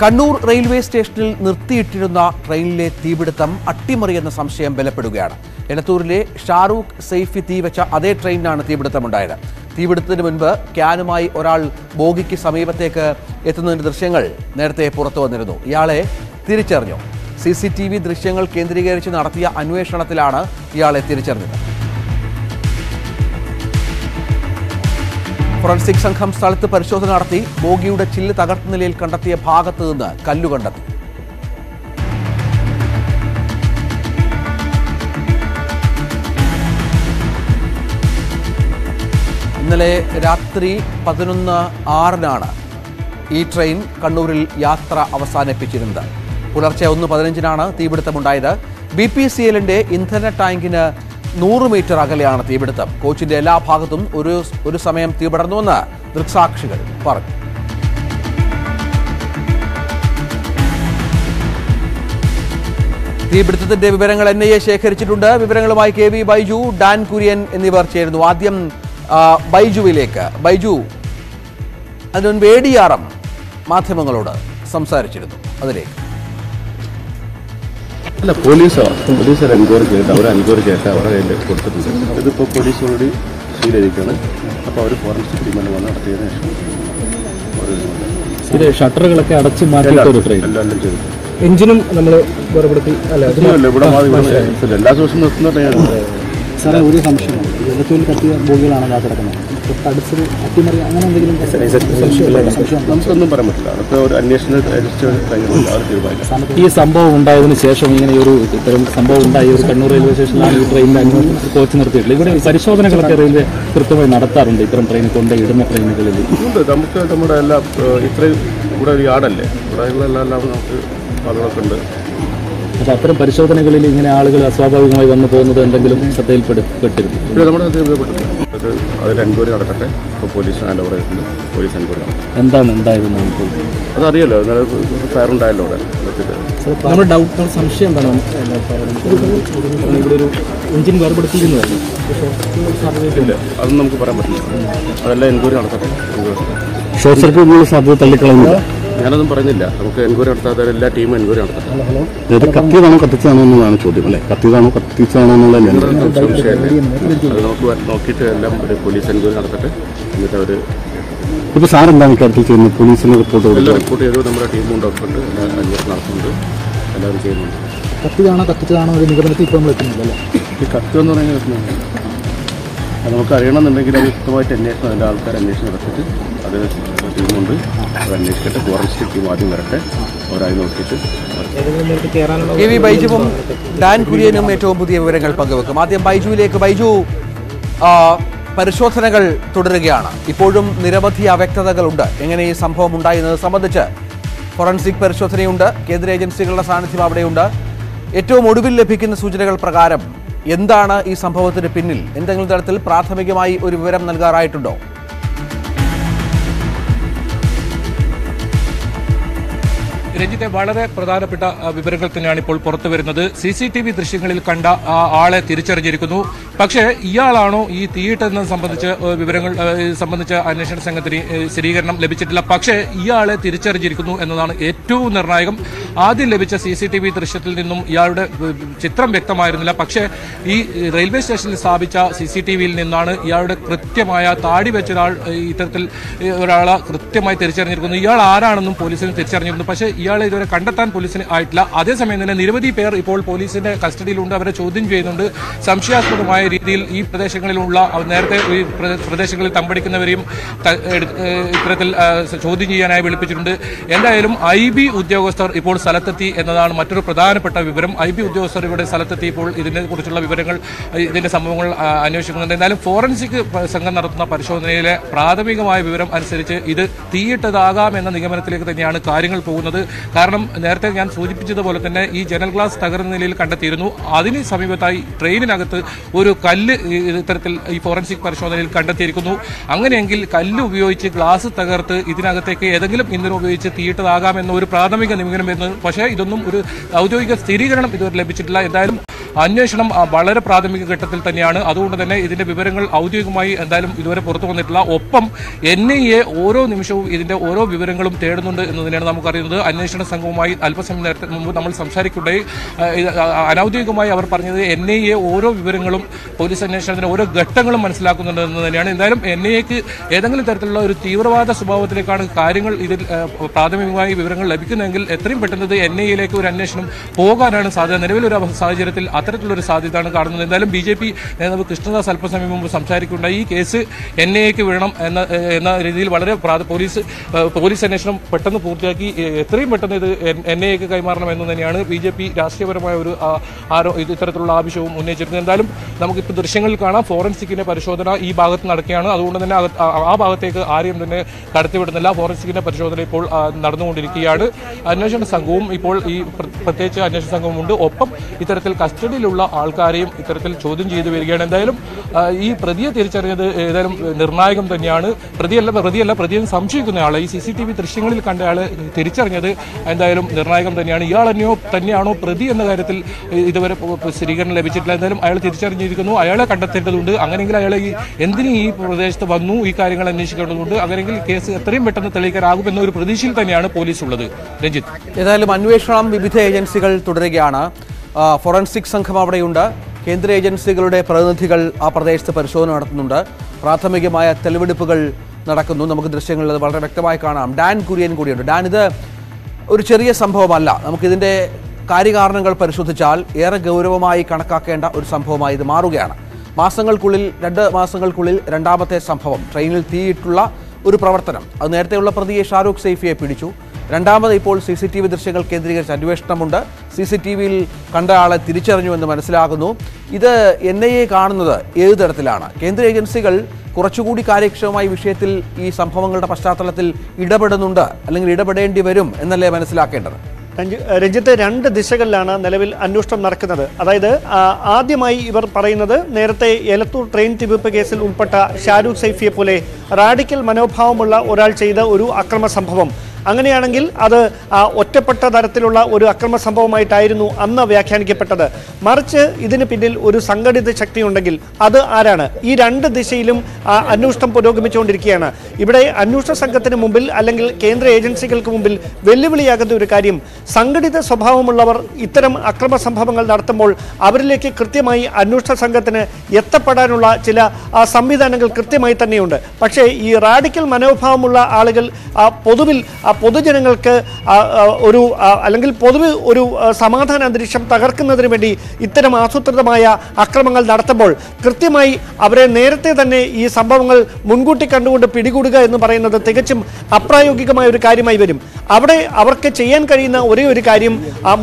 Kannur railway സ്റ്റേഷനിൽ നിർത്തിയിട്ടിരുന്ന ട്രെയിനിലെ തീപിടുത്തം അട്ടിമറിയെന്ന സംശയം ബലപ്പെടുകയാണ്. എലത്തൂരിലെ ഷാറൂഖ് സെയ്ഫി തീവച്ച അതേ ട്രെയിനിലാണ് തീപിടുത്തമുണ്ടായത്. തീപിടുത്തത്തിന് മുൻപ് ക്യാനുമായി ഒരാൾ ബോഗിക്ക് സമീപത്തേക്ക് എത്തുന്നതിന്റെ ദൃശ്യങ്ങൾ നേരത്തെ പുറത്തു വന്നിരുന്നു. ഇയാളെ തിരിച്ചറിഞ്ഞു. സി ദൃശ്യങ്ങൾ കേന്ദ്രീകരിച്ച് നടത്തിയ അന്വേഷണത്തിലാണ് ഇയാളെ തിരിച്ചറിഞ്ഞത്. ഫോറൻസിക് സംഘം സ്ഥലത്ത് പരിശോധന നടത്തി ബോഗിയുടെ ചില്ല് തകർത്ത നിലയിൽ കണ്ടെത്തിയ ഭാഗത്ത് നിന്ന് കല്ലു കണ്ടെത്തി. ഇന്നലെ രാത്രി പതിനൊന്ന് ആറിനാണ് ഈ ട്രെയിൻ കണ്ണൂരിൽ യാത്ര അവസാനിപ്പിച്ചിരുന്നത്. പുലർച്ചെ ഒന്ന് പതിനഞ്ചിനാണ് തീപിടുത്തമുണ്ടായത്. ബി പി സി എല്ലിന്റെ ഇന്ധന ടാങ്കിന് നൂറ് മീറ്റർ അകലെയാണ് തീപിടുത്തം. കോച്ചിന്റെ എല്ലാ ഭാഗത്തും ഒരു ഒരു സമയം തീപടർന്നുവെന്ന് ദൃക്സാക്ഷികൾ പറഞ്ഞു. തീപിടുത്തത്തിന്റെ വിവരങ്ങൾ എൻ ഐ എ ശേഖരിച്ചിട്ടുണ്ട്. വിവരങ്ങളുമായി കെ വി ബൈജു ഡാൻ കുര്യൻ എന്നിവർ ചേരുന്നു. ആദ്യം ബൈജുവിലേക്ക്. ബൈജു അതിനു മുൻപ് എ ഡി ആർ എം മാധ്യമങ്ങളോട് സംസാരിച്ചിരുന്നു. അതിലേക്ക്. അല്ല പോലീസോ? പോലീസ് ഒരു എൻക്വയറി ചെയ്തിട്ട് അവർ എൻക്വയറി ചെയ്തിട്ട് അവരുടെ കയ്യിൽ കൊടുത്തിട്ടുണ്ട്. ഇതിപ്പോൾ പോലീസ് ഓൾറെഡി സ്വീകരിക്കുകയാണ് അപ്പോൾ അവർ ഫോറൻസിക് ട്രീറ്റ്മെന്റ് വന്ന് നടത്തിയതിനു ശേഷം ഇത് ഷട്ടറുകളൊക്കെ അടച്ച് മാറ്റി എല്ലാം ചെയ്തു. എഞ്ചിനും നമ്മൾ വേർപെടുത്തി അല്ല എല്ലാ ദിവസവും നിർത്തുന്ന ട്രെയിനാണ് സാറേ ഒരു സംശയമാണ് വെള്ളത്തൂരിൽ കത്തിയ ബോഗികളാണ് ആ കിടക്കുന്നത്. അട്ടിമറി അങ്ങനെ എന്തെങ്കിലും സംശയം നമുക്കൊന്നും പറയാൻ പറ്റില്ല. അതൊക്കെ ഒരു അന്വേഷണ ഈ സംഭവം ഉണ്ടായതിനു ശേഷം ഇങ്ങനെ ഒരു ഇത്തരം സംഭവം ഉണ്ടായി. ഒരു കണ്ണൂർ റെയിൽവേ സ്റ്റേഷനിലാണ് ഈ ട്രെയിനിൽ അന്വേഷണം കോച്ച് നിർത്തിയിട്ടുള്ളത്. ഇവിടെ പരിശോധനകളൊക്കെ റെയിൽവേ കൃത്യമായി നടത്താറുണ്ട്. ഇത്തരം ട്രെയിൻ കൊണ്ട് ഇടുന്ന ട്രെയിനുകളിൽ. ഉണ്ട്. നമുക്ക് നമ്മുടെ എല്ലാം ഇത്രയും ഇവിടെ ഒരു യാർഡല്ലേ? ഇവിടെ എല്ലാം നമുക്ക് ആളുകളൊക്കെ ഉണ്ട്. അപ്പോൾ അത്തരം പരിശോധനകളിൽ ഇങ്ങനെ ആളുകൾ അസ്വാഭാവികമായി വന്നു പോകുന്നത് എന്തെങ്കിലും ശ്രദ്ധയിൽപ്പെട്ടിരുന്നു അത് അതിൽ എൻക്വയറി നടക്കട്ടെ. ഇപ്പോൾ പോലീസ് ഹാൻഡ് ഓവർ ചെയ്തിട്ടുണ്ട് പോലീസ് എൻക്വയറി എന്താണ് ഉണ്ടായത് നമുക്ക്? അതറിയല്ലോ. ഇന്നലെ ഫയർ ഉണ്ടായല്ലോ അവിടെ നമ്മുടെ ഡൗട്ട് സംശയം എന്താണ് ഇവിടെ ഒരു എഞ്ചിൻ വേർപെടുത്തിയിരുന്നതല്ലേ ഇല്ല. അതൊന്നും നമുക്ക് പറയാൻ പറ്റില്ല. അതെല്ലാം എൻക്വയറി നടക്കട്ടെ. ഷോർട്ട് സർക്യൂട്ടിനുള്ള സാധ്യത തള്ളിക്കളയുന്നില്ല. ഞാനതൊന്നും പറഞ്ഞില്ല നമുക്ക് എൻക്വയറി നടത്താതെ എല്ലാ ടീമും എൻക്വയറി നടത്തട്ടെ. ഇത് കത്തിയതാണോ കത്തിച്ചതാണോ എന്നുള്ളതാണ് ചോദ്യം അല്ലേ? കത്തിയതാണോ കത്തിച്ചതാണോ സംശയമല്ലേ അത് നമുക്ക് നോക്കിയിട്ട് എല്ലാം ഒരു പോലീസ് എൻക്വയറി നടത്തട്ടെ. എന്നിട്ട് അവർ ഇപ്പൊ സാർ എന്താണ് ഇക്കാര്യത്തിൽ ചെയ്യുന്നത്? പോലീസിന് റിപ്പോർട്ട് കൊടുക്കുക റിപ്പോർട്ട് ചെയ്തു. നമ്മുടെ ടീമും ഡോക്ടറുണ്ട് എല്ലാവരും അന്വേഷണം നടത്തുന്നുണ്ട് എല്ലാവരും ചെയ്യുന്നുണ്ട്. കത്തിയതാണോ കത്തിച്ചതാണോ ഒരു നിഗമനത്തിൽ ഇപ്പോൾ നമ്മൾ എത്തുന്നില്ല അല്ലേ? ഈ കത്ത് എന്ന് പറയുന്നത് അത് നമുക്ക് അറിയണമെന്നുണ്ടെങ്കിൽ അത് വ്യക്തമായിട്ട് അന്വേഷണം അതിന്റെ ആൾക്കാർ അന്വേഷണം നടത്തിയിട്ട് അത് ടീമുണ്ട് അത് അന്വേഷിക്കട്ടെ. ഫോറൻസിക് ടീം ആദ്യം വരട്ടെ. അവരായി നോക്കിയിട്ട് ബൈജുവും ഡാൻ കുര്യനും ഏറ്റവും പുതിയ വിവരങ്ങൾ പങ്കുവെക്കും. ആദ്യം ബൈജുവിലേക്ക്. ബൈജു പരിശോധനകൾ തുടരുകയാണ്. ഇപ്പോഴും നിരവധി അവ്യക്തതകളുണ്ട്. എങ്ങനെ ഈ സംഭവം ഉണ്ടായി എന്നത് സംബന്ധിച്ച് ഫോറൻസിക് പരിശോധനയുണ്ട്. കേന്ദ്ര ഏജൻസികളുടെ സാന്നിധ്യം അവിടെയുണ്ട്. ഏറ്റവും ഒടുവിൽ ലഭിക്കുന്ന സൂചനകൾ പ്രകാരം എന്താണ് ഈ സംഭവത്തിന് പിന്നിൽ? എന്തെങ്കിലും തരത്തിൽ പ്രാഥമികമായി ഒരു വിവരം നൽകാറായിട്ടുണ്ടോ? രഞ്ജിത്തെ വളരെ പ്രധാനപ്പെട്ട വിവരങ്ങൾ തന്നെയാണ് ഇപ്പോൾ പുറത്തു വരുന്നത്. സി സി ടി വി ദൃശ്യങ്ങളിൽ കണ്ട ആളെ തിരിച്ചറിഞ്ഞിരിക്കുന്നു. പക്ഷേ ഇയാളാണോ ഈ തീയിട്ടെന്നത് സംബന്ധിച്ച് വിവരങ്ങൾ സംബന്ധിച്ച അന്വേഷണ സംഘത്തിന് സ്ഥിരീകരണം ലഭിച്ചിട്ടില്ല. പക്ഷേ ഇയാളെ തിരിച്ചറിഞ്ഞിരിക്കുന്നു എന്നതാണ് ഏറ്റവും നിർണായകം. ആദ്യം ലഭിച്ച സി സി ടി വി ദൃശ്യത്തിൽ നിന്നും ഇയാളുടെ ചിത്രം വ്യക്തമായിരുന്നില്ല. പക്ഷേ ഈ റെയിൽവേ സ്റ്റേഷനിൽ സ്ഥാപിച്ച സി സി ടി വിയിൽ നിന്നാണ് ഇയാളുടെ കൃത്യമായ താടി വെച്ച ഒരാൾ ഇത്തരത്തിൽ ഒരാളെ കൃത്യമായി തിരിച്ചറിഞ്ഞിരിക്കുന്നു. ഇയാൾ ആരാണെന്നും പോലീസിന് തിരിച്ചറിഞ്ഞിരുന്നു പക്ഷേ ഇയാളെ ഇതുവരെ കണ്ടെത്താൻ പോലീസിന് ആയിട്ടില്ല. അതേസമയം തന്നെ നിരവധി പേർ ഇപ്പോൾ പോലീസിന്റെ കസ്റ്റഡിയിലുണ്ട്. അവരെ ചോദ്യം ചെയ്യുന്നുണ്ട്. സംശയാസ്പദമായ രീതിയിൽ ഈ പ്രദേശങ്ങളിലുള്ള നേരത്തെ ഈ പ്ര- പ്രദേശങ്ങളിൽ തമ്പടിക്കുന്നവരെയും ഇത്തരത്തിൽ ചോദ്യം ചെയ്യാനായി വിളിപ്പിച്ചിട്ടുണ്ട്. എന്തായാലും ഐ ബി ഉദ്യോഗസ്ഥർ ഇപ്പോൾ സ്ഥലത്തെത്തി എന്നതാണ് മറ്റൊരു പ്രധാനപ്പെട്ട വിവരം. ഐ ബി ഉദ്യോഗസ്ഥർ ഇവിടെ സ്ഥലത്തെത്തി ഇപ്പോൾ ഇതിനെ കുറിച്ചുള്ള വിവരങ്ങൾ ഇതിന്റെ സംഭവങ്ങൾ അന്വേഷിക്കുന്നുണ്ട്. എന്തായാലും ഫോറൻസിക് സംഘം നടത്തുന്ന പരിശോധനയിലെ പ്രാഥമികമായ വിവരം അനുസരിച്ച് ഇത് തീയിട്ടതാകാം എന്ന നിഗമനത്തിലേക്ക് തന്നെയാണ് കാര്യങ്ങൾ പോകുന്നത്. കാരണം നേരത്തെ ഞാൻ സൂചിപ്പിച്ചതുപോലെ തന്നെ ഈ ജനൽ ഗ്ലാസ് തകർന്ന നിലയിൽ കണ്ടെത്തിയിരുന്നു. അതിന് സമീപത്തായി ട്രെയിനിനകത്ത് ഒരു കല്ല് ഇത്തരത്തിൽ ഈ ഫോറൻസിക് പരിശോധനയിൽ കണ്ടെത്തിയിരിക്കുന്നു. അങ്ങനെയെങ്കിൽ കല്ല് ഉപയോഗിച്ച് ഗ്ലാസ് തകർത്ത് ഇതിനകത്തേക്ക് ഏതെങ്കിലും ഇന്ധനം ഉപയോഗിച്ച് തീയിട്ടതാകാമെന്ന ഒരു പ്രാഥമിക നിഗമനം എന്ന് പക്ഷേ ഇതൊന്നും ഒരു ഔദ്യോഗിക സ്ഥിരീകരണം ഇതുവരെ ലഭിച്ചിട്ടില്ല. എന്തായാലും അന്വേഷണം വളരെ പ്രാഥമിക ഘട്ടത്തിൽ തന്നെയാണ്. അതുകൊണ്ട് തന്നെ ഇതിന്റെ വിവരങ്ങൾ ഔദ്യോഗികമായി എന്തായാലും ഇതുവരെ പുറത്തു വന്നിട്ടില്ല. ഒപ്പം എൻ ഐ എ ഓരോ നിമിഷവും ഇതിന്റെ ഓരോ വിവരങ്ങളും തേടുന്നുണ്ട് എന്ന് തന്നെയാണ് നമുക്കറിയുന്നത്. അന്വേഷണ സംഘവുമായി അല്പസമയം നേരത്തെ മുമ്പ് നമ്മൾ സംസാരിക്കുകയായി അനൌദ്യോഗികമായി അവർ പറഞ്ഞത് എൻ ഐ എ ഓരോ വിവരങ്ങളും പോലീസ് അന്വേഷണത്തിന്റെ ഓരോ ഘട്ടങ്ങളും മനസ്സിലാക്കുന്നുണ്ട് എന്ന് തന്നെയാണ്. എന്തായാലും എൻ ഐ എക്ക് ഏതെങ്കിലും തരത്തിലുള്ള ഒരു തീവ്രവാദ സ്വഭാവത്തിലേക്കാണ് കാര്യങ്ങൾ ഇതിൽ പ്രാഥമികമായി വിവരങ്ങൾ ലഭിക്കുന്നതെങ്കിൽ എത്രയും പെട്ടെന്ന് എൻ ഐ എയിലേക്ക് ഒരു അന്വേഷണം പോകാനാണ് സാധ്യത. നിലവിലൊരു സാഹചര്യത്തിൽ സാഹചര്യത്തിൽ അത്തരത്തിലൊരു സാധ്യതയാണ് കാണുന്നത്. എന്തായാലും ബി ജെ പി നേതാവ് കൃഷ്ണദാസ് അല്പസമയം മുമ്പ് സംസാരിക്കുകയുണ്ടായി ഈ കേസ് എൻ ഐ എക്ക് വേണം എന്ന എന്ന രീതിയിൽ വളരെ പോലീസ് പോലീസ് അന്വേഷണം പെട്ടെന്ന് പൂർത്തിയാക്കി. എത്രയും പെട്ടെന്ന് ഇത് എൻ ഐ എക്ക് കൈമാറണമെന്ന് തന്നെയാണ് ബി ജെ പി രാഷ്ട്രീയപരമായ ഒരു ആരോ ഇത് ഇത്തരത്തിലുള്ള ആവശ്യവും ഉന്നയിച്ചിരുന്നത്. എന്തായാലും നമുക്കിപ്പോൾ ദൃശ്യങ്ങളിൽ കാണാം. ഫോറൻസിക്കിന്റെ പരിശോധന ഈ ഭാഗത്ത് നടക്കുകയാണ്. അതുകൊണ്ട് തന്നെ ആ- ഭാഗത്തേക്ക് ആരെയും തന്നെ കടത്തിവിടുന്നില്ല. ഫോറൻസിക്കിന്റെ പരിശോധന ഇപ്പോൾ നടന്നുകൊണ്ടിരിക്കുകയാണ്. അന്വേഷണ സംഘവും ഇപ്പോൾ ഈ പ്ര- പ്രത്യേകിച്ച് അന്വേഷണ സംഘവുമുണ്ട്. ഒപ്പം ഇത്തരത്തിൽ കസ്റ്റഡിയിലുള്ള ആൾക്കാരെയും ഇത്തരത്തിൽ ചോദ്യം ചെയ്തു വരികയാണ്. എന്തായാലും ഈ പ്രതിയെ തിരിച്ചറിഞ്ഞത് ഏതായാലും നിർണായകം തന്നെയാണ്. പ്രതിയല്ല പ്രതിയല്ല പ്രതിയെ സംശയിക്കുന്ന ആളെ. ഈ സി സി ടി വി ദൃശ്യങ്ങളിൽ കണ്ടയാൾ തിരിച്ചറിഞ്ഞത് എന്തായാലും നിർണായകം തന്നെയാണ്. ഇയാൾ തന്നെയോ തന്നെയാണോ പ്രതി എന്ന കാര്യത്തിൽ ഇതുവരെ സ്ഥിരീകരണം ലഭിച്ചിട്ടില്ല. എന്തായാലും അയാൾ തിരിച്ചറിഞ്ഞിരിക്കുന്നു. അയാളെ കണ്ടെത്തേണ്ടതുണ്ട്. അങ്ങനെയെങ്കിൽ അയാളെ ഈ എന്തിന് ഈ പ്രദേശത്ത് വന്നു? ഈ കാര്യങ്ങൾ അന്വേഷിക്കേണ്ടതുണ്ട്. അങ്ങനെയെങ്കിൽ കേസ് എത്രയും പെട്ടെന്ന് തെളിയിക്കാനാകുമെന്ന ഒരു പ്രതീക്ഷയിൽ തന്നെയാണ് പോലീസ് ഉള്ളത്. രഞ്ജിത്ത്. ഏതായാലും അന്വേഷണം വിവിധ ഏജൻസികൾ തുടരുകയാണ്. ഫോറൻസിക് സംഘം അവിടെയുണ്ട്. കേന്ദ്ര ഏജൻസികളുടെ പ്രതിനിധികൾ ആ പ്രദേശത്ത് പരിശോധന നടത്തുന്നുണ്ട്. പ്രാഥമികമായ തെളിവെടുപ്പുകൾ നടക്കുന്നു. നമുക്ക് ദൃശ്യങ്ങളിൽ അത് വളരെ വ്യക്തമായി കാണാം. ഡാൻ കുര്യൻ കൂടിയുണ്ട്. ഡാൻ ഇത് ഒരു ചെറിയ സംഭവമല്ല. നമുക്കിതിന്റെ കാര്യകാരണങ്ങൾ പരിശോധിച്ചാൽ ഏറെ ഗൗരവമായി കണക്കാക്കേണ്ട ഒരു സംഭവമായി ഇത് മാറുകയാണ്. മാസങ്ങൾക്കുള്ളിൽ രണ്ട് മാസങ്ങൾക്കുള്ളിൽ രണ്ടാമത്തെ സംഭവം. ട്രെയിനിൽ തീയിട്ടുള്ള ഒരു പ്രവർത്തനം. അത് നേരത്തെയുള്ള പ്രതിയെ ഷാരൂഖ് സൈഫിയെ പിടിച്ചു. രണ്ടാമത് ഇപ്പോൾ സി സി ടി വി ദൃശ്യങ്ങൾ കേന്ദ്രീകരിച്ച് അന്വേഷണമുണ്ട്. സി സി ടി വിയിൽ കണ്ട ആളെ തിരിച്ചറിഞ്ഞുവെന്ന് മനസ്സിലാകുന്നു. ഇത് എൻ ഐ എ കാണുന്നത് ഏത് തരത്തിലാണ്? കേന്ദ്ര ഏജൻസികൾ കുറച്ചുകൂടി കാര്യക്ഷമമായി വിഷയത്തിൽ ഈ സംഭവങ്ങളുടെ പശ്ചാത്തലത്തിൽ ഇടപെടുന്നുണ്ട് അല്ലെങ്കിൽ ഇടപെടേണ്ടി വരും എന്നല്ലേ മനസ്സിലാക്കേണ്ടത്? രഞ്ജിത്ത് രണ്ട് ദിശകളിലാണ് നിലവിൽ അന്വേഷണം നടക്കുന്നത്. അതായത് ആദ്യമായി ഇവർ പറയുന്നത് നേരത്തെ എലത്തൂർ ട്രെയിൻ തിവിപ്പ് കേസിൽ ഉൾപ്പെട്ട ഷാരൂഖ് സൈഫിയെ പോലെ റാഡിക്കൽ മനോഭാവമുള്ള ഒരാൾ ചെയ്ത ഒരു അക്രമ സംഭവം. അങ്ങനെയാണെങ്കിൽ അത് ഒറ്റപ്പെട്ട തരത്തിലുള്ള ഒരു അക്രമ സംഭവമായിട്ടായിരുന്നു അന്ന് വ്യാഖ്യാനിക്കപ്പെട്ടത്. മറിച്ച് ഇതിന് പിന്നിൽ ഒരു സംഘടിത ശക്തിയുണ്ടെങ്കിൽ അത് ആരാണ്? ഈ രണ്ട് ദിശയിലും അന്വേഷണം പുരോഗമിച്ചുകൊണ്ടിരിക്കുകയാണ്. ഇവിടെ അന്വേഷണ സംഘത്തിന് മുമ്പിൽ അല്ലെങ്കിൽ കേന്ദ്ര ഏജൻസികൾക്ക് മുമ്പിൽ വെല്ലുവിളിയാകുന്ന ഒരു കാര്യം സംഘടിത സ്വഭാവമുള്ളവർ ഇത്തരം അക്രമ സംഭവങ്ങൾ നടത്തുമ്പോൾ അവരിലേക്ക് കൃത്യമായി അന്വേഷണ സംഘത്തിന് എത്തപ്പെടാനുള്ള ചില സംവിധാനങ്ങൾ കൃത്യമായി തന്നെയുണ്ട്. പക്ഷേ ഈ റാഡിക്കൽ മനോഭാവമുള്ള ആളുകൾ പൊതുവിൽ പൊതുജനങ്ങൾക്ക് ഒരു അല്ലെങ്കിൽ പൊതുവെ ഒരു സമാധാന അന്തരീക്ഷം തകർക്കുന്നതിന് വേണ്ടി ഇത്തരം ആസൂത്രിതമായ അക്രമങ്ങൾ നടത്തുമ്പോൾ കൃത്യമായി അവരെ നേരത്തെ തന്നെ ഈ സംഭവങ്ങൾ മുൻകൂട്ടി കണ്ടുകൊണ്ട് പിടികൂടുക എന്ന് പറയുന്നത് തികച്ചും അപ്രായോഗികമായ ഒരു കാര്യമായി വരും. അവിടെ അവർക്ക് ചെയ്യാൻ കഴിയുന്ന ഒരേ ഒരു കാര്യം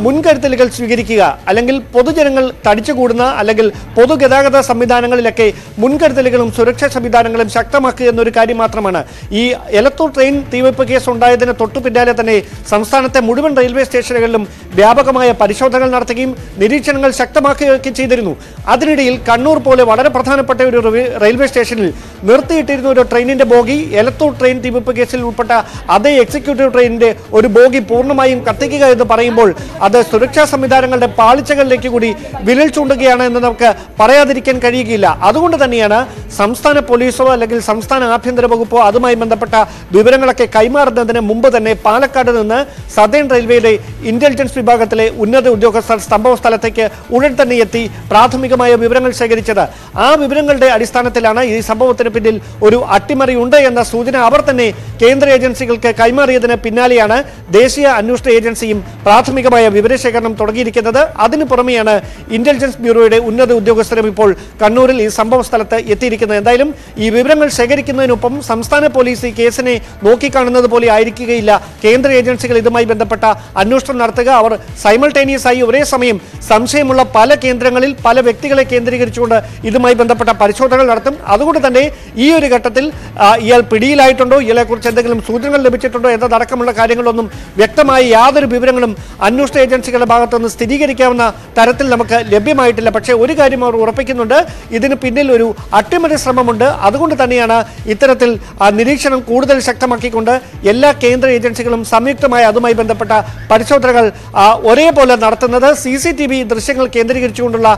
മുൻകരുതലുകൾ സ്വീകരിക്കുക. അല്ലെങ്കിൽ പൊതുജനങ്ങൾ തടിച്ചുകൂടുന്ന അല്ലെങ്കിൽ പൊതുഗതാഗത സംവിധാനങ്ങളിലൊക്കെ മുൻകരുതലുകളും സുരക്ഷാ സംവിധാനങ്ങളും ശക്തമാക്കുക എന്നൊരു കാര്യം മാത്രമാണ്. ഈ എലത്തൂർ ട്രെയിൻ തീവെപ്പ് കേസ് ഉണ്ടായതിന് തൊട്ടു പിന്നാലെ തന്നെ സംസ്ഥാനത്തെ മുഴുവൻ റെയിൽവേ സ്റ്റേഷനുകളിലും വ്യാപകമായ പരിശോധനകൾ നടത്തുകയും നിരീക്ഷണങ്ങൾ ശക്തമാക്കുകയൊക്കെ ചെയ്തിരുന്നു. അതിനിടയിൽ കണ്ണൂർ പോലെ വളരെ പ്രധാനപ്പെട്ട ഒരു റെയിൽവേ സ്റ്റേഷനിൽ നിർത്തിയിട്ടിരുന്ന ഒരു ട്രെയിനിന്റെ ബോഗി എലത്തൂർ ട്രെയിൻ തീപിപ്പ് കേസിൽ ഉൾപ്പെട്ട അതേ എക്സിക്യൂട്ടീവ് ട്രെയിനിന്റെ ഒരു ബോഗി പൂർണമായും കത്തിക്കുക എന്ന് പറയുമ്പോൾ അത് സുരക്ഷാ സംവിധാനങ്ങളുടെ പാളിച്ചകളിലേക്ക് കൂടി വിരൽ ചൂണ്ടുകയാണ് എന്ന് നമുക്ക് പറയാതിരിക്കാൻ കഴിയുകയില്ല. അതുകൊണ്ട് തന്നെയാണ് സംസ്ഥാന പോലീസോ അല്ലെങ്കിൽ സംസ്ഥാന ആഭ്യന്തര വകുപ്പോ അതുമായി ബന്ധപ്പെട്ട വിവരങ്ങളൊക്കെ കൈമാറുന്നതിന് മുമ്പ് തന്നെ പാലക്കാട് നിന്ന് സദേൺ റെയിൽവേയുടെ ഇന്റലിജൻസ് വിഭാഗത്തിലെ ഉന്നത ഉദ്യോഗസ്ഥർ സംഭവ സ്ഥലത്തേക്ക് ഉടൻ തന്നെ എത്തി പ്രാഥമികമായ വിവരങ്ങൾ ശേഖരിച്ചത്. ആ വിവരങ്ങളുടെ അടിസ്ഥാനത്തിലാണ് ഈ സംഭവത്തിന് പിന്നിൽ ഒരു അട്ടിമറി ഉണ്ട് എന്ന സൂചന അവർ തന്നെ കേന്ദ്ര ഏജൻസികൾക്ക് കൈമാറിയതിന് പിന്നാലെയാണ് ദേശീയ അന്വേഷണ ഏജൻസിയും പ്രാഥമികമായ വിവരശേഖരണം തുടങ്ങിയിരിക്കുന്നത്. അതിനു പുറമെയാണ് ഇന്റലിജൻസ് ബ്യൂറോയുടെ ഉന്നത ഉദ്യോഗസ്ഥരും ഇപ്പോൾ കണ്ണൂരിൽ ഈ സംഭവ സ്ഥലത്ത് എത്തിയിരിക്കുന്നത്. എന്തായാലും ഈ വിവരങ്ങൾ ശേഖരിക്കുന്നതിനൊപ്പം സംസ്ഥാന പോലീസ് ഈ കേസിനെ നോക്കിക്കാണുന്നത് പോലെ ആയിരിക്കുകയില്ല. കേന്ദ്ര ഏജൻസികൾ ഇതുമായി ബന്ധപ്പെട്ട അന്വേഷണം നടത്തുക. അവർ സൈമൾട്ടേനിയസ് ആയി ഒരേ സമയം സംശയമുള്ള പല കേന്ദ്രങ്ങളിൽ പല വ്യക്തികളെ കേന്ദ്രീകരിച്ചുകൊണ്ട് ഇതുമായി ബന്ധപ്പെട്ട പരിശോധനകൾ നടത്തും. അതുകൊണ്ട് തന്നെ ഈ ഒരു ഘട്ടത്തിൽ ഇയാൾ പിടിയിലായിട്ടുണ്ടോ? ഇയാളെ കുറിച്ച് എന്തെങ്കിലും സൂചനകൾ ലഭിച്ചിട്ടുണ്ടോ? എന്നതടക്കമുള്ള കാര്യങ്ങളൊന്നും വ്യക്തമായി യാതൊരു വിവരങ്ങളും അന്വേഷണ ഏജൻസികളുടെ ഭാഗത്തുനിന്ന് സ്ഥിരീകരിക്കാവുന്ന തരത്തിൽ നമുക്ക് ലഭ്യമായിട്ടില്ല. പക്ഷേ ഒരു കാര്യം അവർ ഉറപ്പിക്കുന്നുണ്ട്. ഇതിന് പിന്നിൽ ഒരു അട്ടിമറി ശ്രമമുണ്ട്. അതുകൊണ്ട് തന്നെയാണ് ഇത്തരത്തിൽ നിരീക്ഷണം കൂടുതൽ ശക്തമാക്കിക്കൊണ്ട് എല്ലാ കേന്ദ്ര ഏജൻസികളും സംയുക്തമായി അതുമായി ബന്ധപ്പെട്ട പരിശോധനകൾ ഒരേപോലെ നടത്തുന്നത്. സി സി ടി വി ദൃശ്യങ്ങൾ കേന്ദ്രീകരിച്ചുകൊണ്ടുള്ള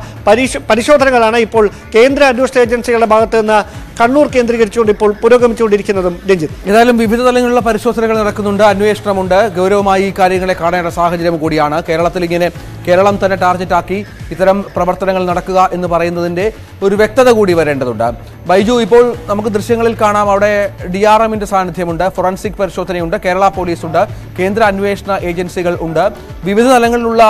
പരിശോധനകളാണ് ഇപ്പോൾ കേന്ദ്ര അന്വേഷണ ഏജൻസികളുടെ ഭാഗത്ത് നിന്ന് കണ്ണൂർ കേന്ദ്രീകരിച്ചുകൊണ്ട് ഇപ്പോൾ പുരോഗമിച്ചുകൊണ്ടിരിക്കുന്നതും രഞ്ജിത്ത്. ഏതായാലും വിവിധ തലങ്ങളിലുള്ള പരിശോധനകൾ നടക്കുന്നുണ്ട് അന്വേഷണമുണ്ട്. ഗൗരവമായി ഈ കാര്യങ്ങളെ കാണേണ്ട സാഹചര്യം കൂടിയാണ്. കേരളത്തിൽ ഇങ്ങനെ കേരളം തന്നെ ടാർഗറ്റ് ആക്കി ഇത്തരം പ്രവർത്തനങ്ങൾ നടക്കുക എന്ന് പറയുന്നതിന്റെ ഒരു വ്യക്തത കൂടി വരേണ്ടതുണ്ട്. ബൈജു ഇപ്പോൾ നമുക്ക് ദൃശ്യങ്ങളിൽ കാണാം. അവിടെ ഡി ആർ എമ്മിന്റെ സാന്നിധ്യമുണ്ട് ഫോറൻസിക് പരിശോധനയുണ്ട് കേരള പോലീസുണ്ട് കേന്ദ്ര അന്വേഷണ ഏജൻസികൾ ഉണ്ട്. വിവിധ തലങ്ങളിലുള്ള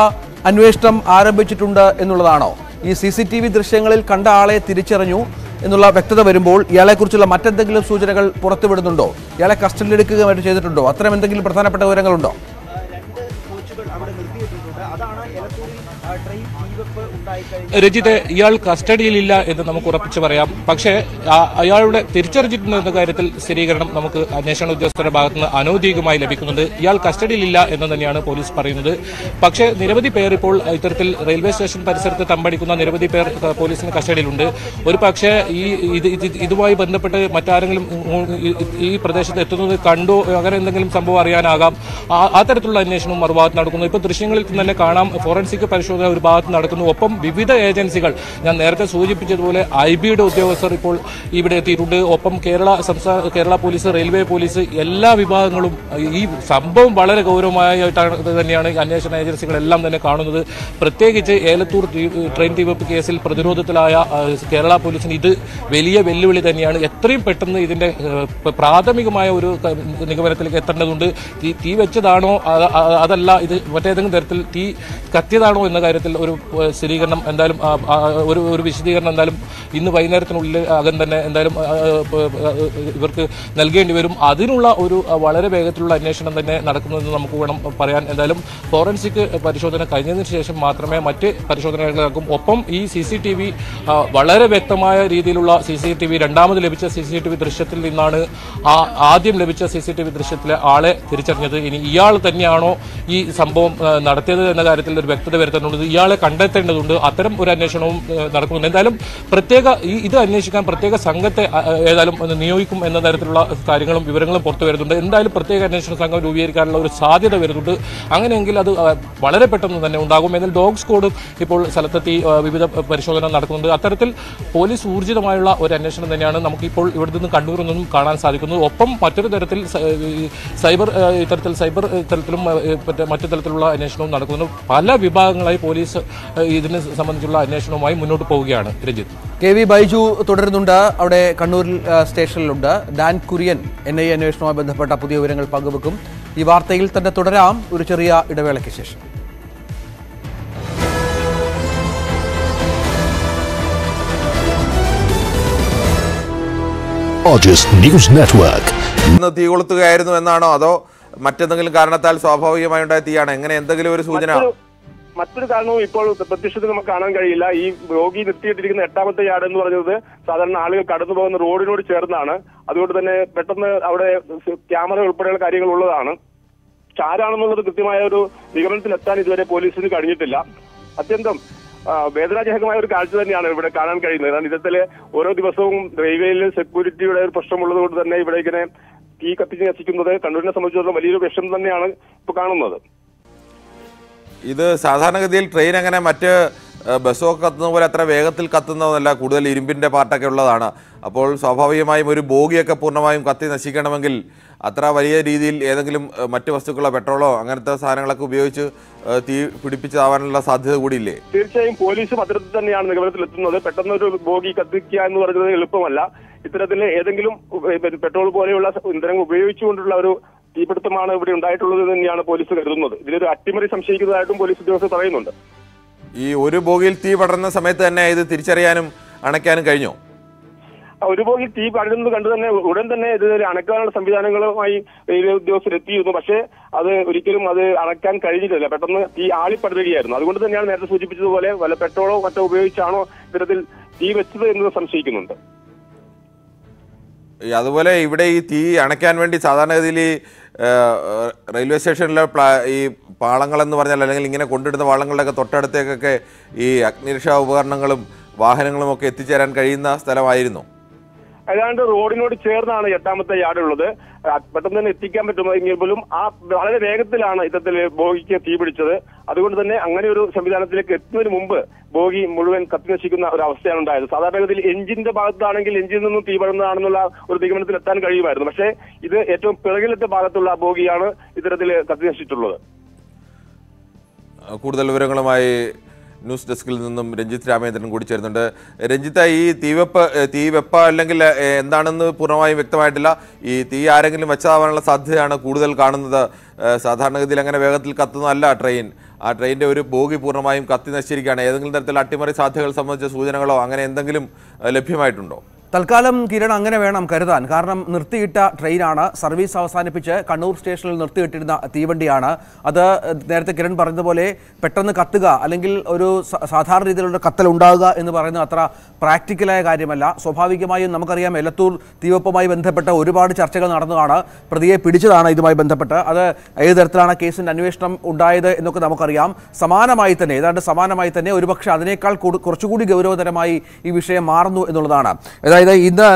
അന്വേഷണം ആരംഭിച്ചിട്ടുണ്ട് എന്നുള്ളതാണോ? ഈ സി ദൃശ്യങ്ങളിൽ കണ്ട ആളെ തിരിച്ചറിഞ്ഞു. എന്നുള്ള വ്യക്തത വരുമ്പോൾ ഇയാളെക്കുറിച്ചുള്ള മറ്റെന്തെങ്കിലും സൂചനകൾ പുറത്തുവിടുന്നുണ്ടോ? ഇയാളെ കസ്റ്റഡിയിലെടുക്കുക മറ്റു ചെയ്തിട്ടുണ്ടോ? അത്തരം എന്തെങ്കിലും പ്രധാനപ്പെട്ട വിവരങ്ങളുണ്ടോ? രജിത് ഇയാൾ കസ്റ്റഡിയിലില്ല എന്ന് നമുക്ക് ഉറപ്പിച്ചു പറയാം. പക്ഷേ അയാളുടെ തിരിച്ചറിഞ്ഞിട്ടുണ്ട് എന്ന കാര്യത്തിൽ സ്ഥിരീകരണം നമുക്ക് അന്വേഷണ ഉദ്യോഗസ്ഥരുടെ ഭാഗത്ത് നിന്ന് അനൌദ്യോഗികമായി ലഭിക്കുന്നുണ്ട്. ഇയാൾ കസ്റ്റഡിയിലില്ല എന്ന് തന്നെയാണ് പോലീസ് പറയുന്നത്. പക്ഷേ നിരവധി പേർ ഇപ്പോൾ ഇത്തരത്തിൽ റെയിൽവേ സ്റ്റേഷൻ പരിസരത്ത് തമ്പടിക്കുന്ന നിരവധി പേർ പോലീസിന് കസ്റ്റഡിയിലുണ്ട്. ഒരു പക്ഷേ ഈ ഇത് ഇത് ഇതുമായി ബന്ധപ്പെട്ട് മറ്റാരെങ്കിലും ഈ- പ്രദേശത്ത് എത്തുന്നത് കണ്ടോ? അങ്ങനെ എന്തെങ്കിലും സംഭവം അറിയാനാകാം. ആ തരത്തിലുള്ള അന്വേഷണവും മറുഭാഗത്ത് നടക്കുന്നു. ഇപ്പോൾ ദൃശ്യങ്ങളിൽ തന്നെ കാണാം. ഫോറൻസിക് പരിശോധന ഒരു ഭാഗത്ത് നടക്കുന്നു. ഒപ്പം വിവിധ ഏജൻസികൾ. ഞാൻ നേരത്തെ സൂചിപ്പിച്ചതുപോലെ ഐ ബിയുടെ ഉദ്യോഗസ്ഥർ ഇപ്പോൾ ഇവിടെ എത്തിയിട്ടുണ്ട്. ഒപ്പം കേരള സംസ്ഥാന കേരള പോലീസ് റെയിൽവേ പോലീസ് എല്ലാ വിഭാഗങ്ങളും ഈ സംഭവം വളരെ ഗൗരവമായിട്ടാണ് തന്നെയാണ് അന്വേഷണ ഏജൻസികളെല്ലാം തന്നെ കാണുന്നത്. പ്രത്യേകിച്ച് ഏലത്തൂർ ട്രെയിൻ തീവെപ്പ് കേസിൽ പ്രതിരോധത്തിലായ കേരള പോലീസിന് ഇത് വലിയ വെല്ലുവിളി തന്നെയാണ്. എത്രയും പെട്ടെന്ന് ഇതിന്റെ പ്രാഥമികമായ ഒരു നിഗമനത്തിലേക്ക് എത്തേണ്ടതുണ്ട്. തീ തീ വെച്ചതാണോ? അതല്ല ഇത് മറ്റേതെങ്കിലും തരത്തിൽ തീ കത്തിയതാണോ എന്ന കാര്യത്തിൽ ഒരു സ്ഥിരീകരണം എന്തായാലും ആ, ഒരു ഒരു വിശദീകരണം എന്തായാലും ഇന്ന് വൈകുന്നേരത്തിനുള്ളിൽ അകം തന്നെ എന്തായാലും ഇവർക്ക് നൽകേണ്ടി വരും. അതിനുള്ള ഒരു വളരെ വേഗത്തിലുള്ള അന്വേഷണം തന്നെ നടക്കുന്നതെന്ന് നമുക്ക് വേണം പറയാൻ. എന്തായാലും ഫോറൻസിക് പരിശോധന കഴിഞ്ഞതിന് ശേഷം മാത്രമേ മറ്റ് പരിശോധനകൾക്കും ഒപ്പം ഈ സി സി ടി വി വളരെ വ്യക്തമായ രീതിയിലുള്ള സി സി ടി വി രണ്ടാമത് ലഭിച്ച സി സി ടി വി ദൃശ്യത്തിൽ നിന്നാണ് ആദ്യം ലഭിച്ച സി സി ടി വി ദൃശ്യത്തിലെ ആളെ തിരിച്ചറിഞ്ഞത്. ഇനി ഇയാൾ തന്നെയാണോ ഈ സംഭവം നടത്തിയത് എന്ന കാര്യത്തിൽ ഒരു വ്യക്തത വരുത്തേണ്ടതുണ്ട്. ഇയാളെ കണ്ടെത്തേണ്ടതുണ്ട്. അത്തരം ഒരു അന്വേഷണവും നടക്കുന്നുണ്ട്. എന്തായാലും പ്രത്യേക ഈ ഇത് അന്വേഷിക്കാൻ പ്രത്യേക സംഘത്തെ ഏതായാലും നിയോഗിക്കും എന്ന തരത്തിലുള്ള കാര്യങ്ങളും വിവരങ്ങളും പുറത്തു വരുന്നുണ്ട്. എന്തായാലും പ്രത്യേക അന്വേഷണ സംഘം രൂപീകരിക്കാനുള്ള ഒരു സാധ്യത വരുന്നുണ്ട്. അങ്ങനെയെങ്കിൽ അത് വളരെ പെട്ടെന്ന് തന്നെ ഉണ്ടാകും. എന്നാൽ ഡോഗ് സ്ക്വാഡ് ഇപ്പോൾ സ്ഥലത്തെത്തി വിവിധ പരിശോധന നടക്കുന്നുണ്ട്. അത്തരത്തിൽ പോലീസ് ഊർജിതമായുള്ള ഒരു അന്വേഷണം തന്നെയാണ് നമുക്കിപ്പോൾ ഇവിടെ നിന്ന് കണ്ണൂരിൽ നിന്നും കാണാൻ സാധിക്കുന്നത്. ഒപ്പം മറ്റൊരു തരത്തിൽ സൈബർ ഇത്തരത്തിൽ സൈബർ തലത്തിലും മറ്റു തരത്തിലുള്ള അന്വേഷണവും നടക്കുന്നു പല വിഭാഗങ്ങളായി പോലീസ് ഇതിനെ സംബന്ധിച്ചുള്ള അന്വേഷണവുമായി മുന്നോട്ട് പോവുകയാണ് രഞ്ജിത്ത്. കെ വി ബൈജു തുടരുന്നുണ്ട്. അവിടെ കണ്ണൂരിൽ സ്റ്റേഷനിലുണ്ട്. ഡാൻ കുര്യൻ എൻ ഐ അന്വേഷണവുമായി ബന്ധപ്പെട്ട പുതിയ വിവരങ്ങൾ പങ്കുവെക്കും. ഈ വാർത്തയിൽ തന്നെ തുടരാം. ഒരു ചെറിയ ഇടവേളയ്ക്ക് ശേഷം. News network. ഇന്ന് തീ കൊളുത്തുകയായിരുന്നു എന്നാണോ? അതോ മറ്റെന്തെങ്കിലും കാരണത്താൽ സ്വാഭാവികമായി ഉണ്ടായ തീയാണ്? എങ്ങനെ എന്തെങ്കിലും ഒരു സൂചന? മറ്റൊരു- കാരണവും ഇപ്പോൾ പ്രത്യക്ഷത്തിൽ നമുക്ക് കാണാൻ കഴിയില്ല. ഈ രോഗി നിർത്തിയിട്ടിരിക്കുന്ന എട്ടാമത്തെ യാർഡ് എന്ന് പറയുന്നത് സാധാരണ ആളുകൾ കടന്നു പോകുന്ന റോഡിനോട് ചേർന്നാണ്. അതുകൊണ്ട് തന്നെ പെട്ടെന്ന് അവിടെ ക്യാമറ ഉൾപ്പെടെയുള്ള കാര്യങ്ങൾ ഉള്ളതാണ്. ആരാണെന്നുള്ളത് കൃത്യമായ ഒരു നിഗമനത്തിലെത്താൻ ഇതുവരെ പോലീസിന് കഴിഞ്ഞിട്ടില്ല. അത്യന്തം വേദനാജനകമായ ഒരു കാഴ്ച തന്നെയാണ് ഇവിടെ കാണാൻ കഴിയുന്നത്. കാരണം ഇത്തരത്തിൽ ഓരോ ദിവസവും റെയിൽവേയിൽ സെക്യൂരിറ്റിയുടെ ഒരു പ്രശ്നമുള്ളത് കൊണ്ട് തന്നെ ഇവിടെ ഇങ്ങനെ തീ കത്തിച്ച് നശിക്കുന്നത് കണ്ണൂരിനെ സംബന്ധിച്ചിടത്തോളം വലിയൊരു വിഷം തന്നെയാണ് ഇപ്പൊ കാണുന്നത്. ഇത് സാധാരണഗതിയിൽ ട്രെയിൻ അങ്ങനെ മറ്റ് ബസ്സൊക്കെ കത്തുന്ന പോലെ അത്ര വേഗത്തിൽ കത്തുന്നതല്ല. കൂടുതൽ ഇരുമ്പിന്റെ പാർട്ടൊക്കെ ഉള്ളതാണ്. അപ്പോൾ സ്വാഭാവികമായും ഒരു ബോഗിയൊക്കെ പൂർണമായും കത്തി നശിക്കണമെങ്കിൽ അത്ര വലിയ രീതിയിൽ ഏതെങ്കിലും മറ്റു വസ്തുക്കളോ പെട്രോളോ അങ്ങനത്തെ സാധനങ്ങളൊക്കെ ഉപയോഗിച്ച് തീ പിടിപ്പിച്ചാവാനുള്ള സാധ്യത കൂടിയില്ലേ? തീർച്ചയായും പോലീസും അത്തരത്തിൽ തന്നെയാണ് നിഗമനത്തിൽ എത്തുന്നത്. പെട്ടെന്ന് ഒരു ബോഗി കത്തിക്കുക എന്ന് പറയുന്നത് എളുപ്പമല്ല. ഇത്തരത്തിൽ ഏതെങ്കിലും പെട്രോൾ പോലെയുള്ള ഇന്ധനങ്ങൾ ഉപയോഗിച്ചുകൊണ്ടുള്ള ഒരു തീപിടുത്തമാണ് ഇവിടെ ഉണ്ടായിട്ടുള്ളത് തന്നെയാണ് പോലീസ് കരുതുന്നത്. ഇതിലൊരു അട്ടിമറി സംശയിക്കുന്നതായിട്ടും പോലീസ് ഉദ്യോഗസ്ഥർ പറയുന്നുണ്ട്. ഈ ഒരു ബോഗിയിൽ തീ പടർന്ന സമയത്ത് തന്നെ ഇത് തിരിച്ചറിയാനും അണയ്ക്കാനും കഴിഞ്ഞോ? ഒരു ബോഗിൽ തീ പടരുന്നത് കണ്ടു തന്നെ ഉടൻ തന്നെ ഇത് അണക്കാനുള്ള സംവിധാനങ്ങളുമായി റെയിൽവേ ഉദ്യോഗസ്ഥർ എത്തിയിരുന്നു. പക്ഷേ അത് ഒരിക്കലും അത് അണക്കാൻ കഴിഞ്ഞിട്ടില്ല. പെട്ടെന്ന് തീ ആളിപ്പടരുകയായിരുന്നു. അതുകൊണ്ട് തന്നെയാണ് നേരത്തെ സൂചിപ്പിച്ചതുപോലെ വല്ല പെട്രോളോ മറ്റോ ഉപയോഗിച്ചാണോ ഇത്തരത്തിൽ തീ വെച്ചത് എന്ന് സംശയിക്കുന്നുണ്ട്. അതുപോലെ ഇവിടെ ഈ തീ അണയ്ക്കാൻ വേണ്ടി സാധാരണഗതിയിൽ റെയിൽവേ സ്റ്റേഷനിലെ പ്ലാ ഈ പാളങ്ങളെന്ന് പറഞ്ഞാൽ അല്ലെങ്കിൽ ഇങ്ങനെ കൊണ്ടിടുന്ന പാളങ്ങളുടെയൊക്കെ തൊട്ടടുത്തേക്കൊക്കെ ഈ അഗ്നിരക്ഷാ ഉപകരണങ്ങളും വാഹനങ്ങളും ഒക്കെ എത്തിച്ചേരാൻ കഴിയുന്ന സ്ഥലമായിരുന്നു. ഏതാണ്ട് റോഡിനോട് ചേർന്നാണ് എട്ടാമത്തെ യാർഡ് ഉള്ളത് പെട്ടെന്ന് തന്നെ എത്തിക്കാൻ പറ്റുമെങ്കിൽ പോലും ആ വളരെ വേഗത്തിലാണ് ഇത്തരത്തിൽ ബോഗിക്ക് തീ പിടിച്ചത് അതുകൊണ്ട് തന്നെ അങ്ങനെ ഒരു സംവിധാനത്തിലേക്ക് എത്തുന്നതിന് മുമ്പ് ബോഗി മുഴുവൻ കത്തിനശിക്കുന്ന ഒരു അവസ്ഥയാണ് ഉണ്ടായത്. സാധാരണഗതിയിൽ എഞ്ചിന്റെ ഭാഗത്താണെങ്കിൽ എഞ്ചിൽ നിന്നും തീ വളർന്നതാണെന്നുള്ള ഒരു നിഗമനത്തിൽ എത്താൻ കഴിയുമായിരുന്നു. പക്ഷേ ഇത് ഏറ്റവും പിറകിലത്തെ ഭാഗത്തുള്ള ബോഗിയാണ് ഇത്തരത്തിൽ കത്തിനശിച്ചിട്ടുള്ളത്. കൂടുതൽ വിവരങ്ങളുമായി ന്യൂസ് ഡെസ്കിൽ നിന്നും രഞ്ജിത്ത് രാമേന്ദ്രൻ കൂടി ചേരുന്നുണ്ട്. രഞ്ജിത്ത ഈ തീവെപ്പ് തീവെപ്പ അല്ലെങ്കിൽ എന്താണെന്ന് പൂർണമായും വ്യക്തമായിട്ടില്ല. ഈ തീ ആരെങ്കിലും വെച്ചതാവാനുള്ള സാധ്യതയാണ് കൂടുതൽ കാണുന്നത്. സാധാരണഗതിയിൽ അങ്ങനെ വേഗത്തിൽ കത്തുന്നതല്ല ട്രെയിൻ. ആ ട്രെയിനിന്റെ ഒരു ബോഗി പൂർണമായും കത്തി നശിച്ചിരിക്കുകയാണ്. ഏതെങ്കിലും തരത്തിൽ അട്ടിമറി സാധ്യതകൾ സംബന്ധിച്ച സൂചനകളോ അങ്ങനെ എന്തെങ്കിലും ലഭ്യമായിട്ടുണ്ടോ? തൽക്കാലം കിരൺ അങ്ങനെ വേണം കരുതാൻ. കാരണം നിർത്തിയിട്ട ട്രെയിനാണ് സർവീസ് അവസാനിപ്പിച്ച് കണ്ണൂർ സ്റ്റേഷനിൽ നിർത്തിയിട്ടിരുന്ന തീവണ്ടിയാണ്. അത് നേരത്തെ കിരൺ പറഞ്ഞതുപോലെ പെട്ടെന്ന് കത്തുക അല്ലെങ്കിൽ ഒരു സാധാരണ രീതിയിലുള്ള കത്തൽ ഉണ്ടാകുക എന്ന് പറയുന്നത് അത്ര പ്രാക്ടിക്കലായ കാര്യമല്ല. സ്വാഭാവികമായും നമുക്കറിയാം എലത്തൂർ തീവപ്പുമായി ബന്ധപ്പെട്ട ഒരുപാട് ചർച്ചകൾ നടന്നതാണ്. പ്രതിയെ പിടിച്ചതാണ് ഇതുമായി ബന്ധപ്പെട്ട്. അത് ഏത് തരത്തിലാണ് കേസിന്റെ അന്വേഷണം ഉണ്ടായത് എന്നൊക്കെ നമുക്കറിയാം. സമാനമായി തന്നെ ഏതാണ്ട് സമാനമായി തന്നെ ഒരുപക്ഷെ അതിനേക്കാൾ കൂടു- കുറച്ചുകൂടി ഗൗരവതരമായി ഈ വിഷയം മാറുന്നു എന്നുള്ളതാണ്. അതായത് ഇന്ന്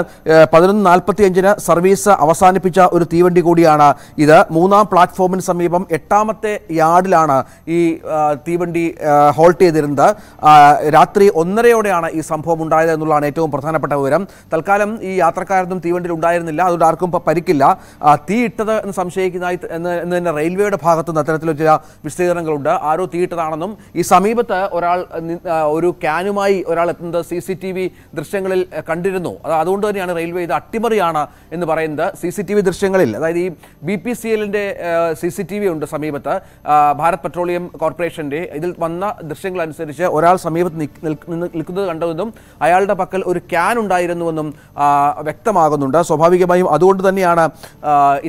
പതിനൊന്ന് നാൽപ്പത്തി അഞ്ചിന് സർവീസ് അവസാനിപ്പിച്ച ഒരു തീവണ്ടി കൂടിയാണ് ഇത്. മൂന്നാം പ്ലാറ്റ്ഫോമിന് സമീപം എട്ടാമത്തെ യാർഡിലാണ് ഈ തീവണ്ടി ഹോൾട്ട് ചെയ്തിരുന്നത്. രാത്രി ഒന്നരയോടെയാണ് ഈ സംഭവം ഉണ്ടായത് എന്നുള്ളതാണ് ഏറ്റവും പ്രധാനപ്പെട്ട വിവരം. തൽക്കാലം ഈ യാത്രക്കാരൊന്നും തീവണ്ടിയിൽ ഉണ്ടായിരുന്നില്ല. അതുകൊണ്ട് ആർക്കും പരിക്കില്ല. ആ, തീ ഇട്ടത് എന്ന് സംശയിക്കുന്നതായി എന്ന് തന്നെ റെയിൽവേയുടെ ഭാഗത്തു നിന്ന് അത്തരത്തിലുള്ള ചില വിശദീകരണങ്ങളുണ്ട്. ആരോ തീയിട്ടതാണെന്നും ഈ സമീപത്ത് ഒരാൾ ഒരു ക്യാനുമായി ഒരാൾ എത്തുന്നത് സി ദൃശ്യങ്ങളിൽ കണ്ടിരുന്നു. അത് അതുകൊണ്ട് തന്നെയാണ് റെയിൽവേ ഇത് അട്ടിമറിയാണ് എന്ന് പറയുന്നത്. സി സി ടി വി ദൃശ്യങ്ങളിൽ അതായത് ഈ ബി പി സി എല്ലിന്റെ സി സി ടി വി ഉണ്ട് സമീപത്ത് ഭാരത് പെട്രോളിയം കോർപ്പറേഷന്റെ ഇതിൽ വന്ന ദൃശ്യങ്ങൾ അനുസരിച്ച് ഒരാൾ സമീപത്ത് നിൽക്കുന്നത് കണ്ടതെന്നും അയാളുടെ പക്കൽ ഒരു ക്യാൻ ഉണ്ടായിരുന്നുവെന്നും വ്യക്തമാകുന്നുണ്ട്. സ്വാഭാവികമായും അതുകൊണ്ട് തന്നെയാണ്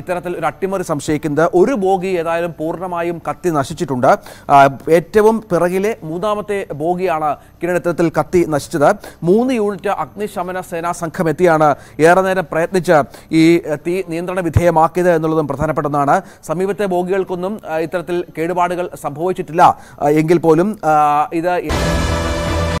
ഇത്തരത്തിൽ ഒരു അട്ടിമറി സംശയിക്കുന്നത്. ഒരു ബോഗി ഏതായാലും പൂർണമായും കത്തി നശിച്ചിട്ടുണ്ട്. ഏറ്റവും പിറകിലെ മൂന്നാമത്തെ ബോഗിയാണ് കിരണത്തരത്തിൽ കത്തി നശിച്ചത്. മൂന്ന് യൂണിറ്റ് അഗ്നിശമന സേനാ സംഘം എത്തിയാണ് ഏറെ നേരം പ്രയത്നിച്ച് ഈ തീ നിയന്ത്രണ വിധേയമാക്കിയത് എന്നുള്ളതും പ്രധാനപ്പെട്ടതാണ് സമീപത്തെ ബോഗികൾക്കൊന്നും ഇത്തരത്തിൽ കേടുപാടുകൾ സംഭവിച്ചിട്ടില്ല. എങ്കിൽ പോലും ഇത്